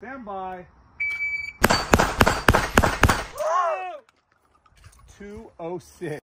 Stand by. 206.